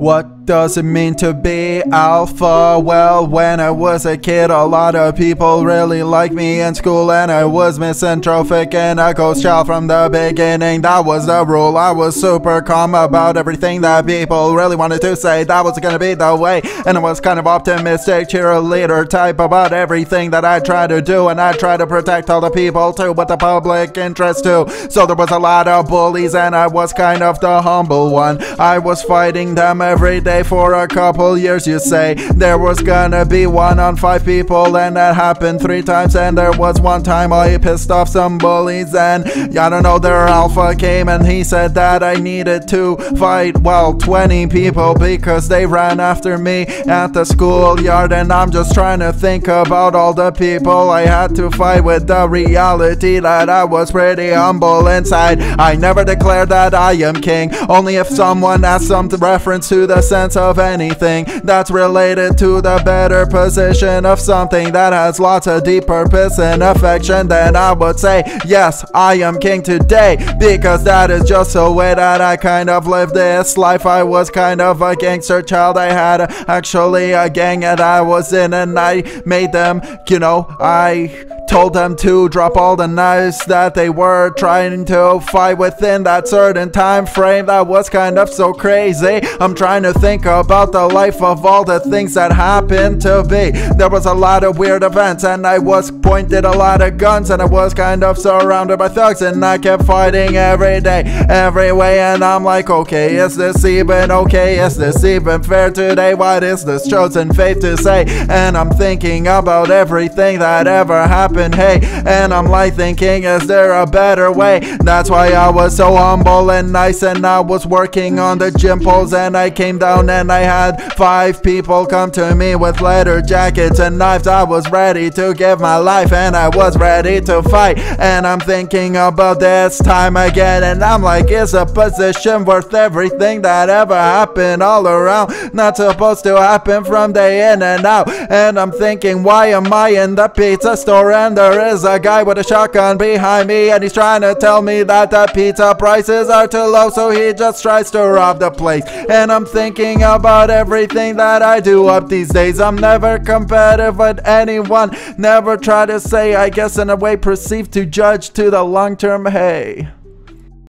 What does it mean to be alpha? Well, when I was a kid, a lot of people really liked me in school, and I was misanthropic and a ghost child from the beginning. That was the rule. I was super calm about everything that people really wanted to say. That was gonna be the way, and I was kind of optimistic, cheerleader type about everything that I tried to do, and I tried to protect all the people too, but the public interest too. So there was a lot of bullies, and I was kind of the humble one. I was fighting them every day for a couple years, you say. There was gonna be one on five people, and that happened three times. And there was one time I pissed off some bullies, and I don't know, their alpha came and he said that I needed to fight, well, 20 people because they ran after me at the schoolyard. And I'm just trying to think about all the people I had to fight with the reality that I was pretty humble inside. I never declared that I am king, only if someone asked some reference to the sense of anything that's related to the better position of something that has lots of deep purpose and affection, then I would say, yes, I am king today because that is just the way that I kind of live this life. I was kind of a gangster child. I had actually a gang and I was in and I made them, you know, I told them to drop all the knives that they were trying to fight within that certain time frame. That was kind of so crazy. I'm trying to think about the life of all the things that happened to be. There was a lot of weird events and i was pointed a lot of guns and i was kind of surrounded by thugs and i kept fighting every day every way. And i'm like okay is this even okay? Is this even fair today? What is this chosen fate to say? And i'm thinking about everything that ever happened hey and i'm like thinking is there a better way? That's why i was so humble and nice and i was working on the gym poles and i came down and i had five people come to me with leather jackets and knives. I was ready to give my life and i was ready to fight. And i'm thinking about this time again and i'm like is a position worth everything that ever happened all around? Not supposed to happen from day in and out. And i'm thinking why am i in the pizza store and there is a guy with a shotgun behind me and he's trying to tell me that the pizza prices are too low so he just tries to rob the place. And I'm thinking about everything that I do up these days. I'm never competitive with anyone. Never try to say I guess in a way perceived to judge to the long term hey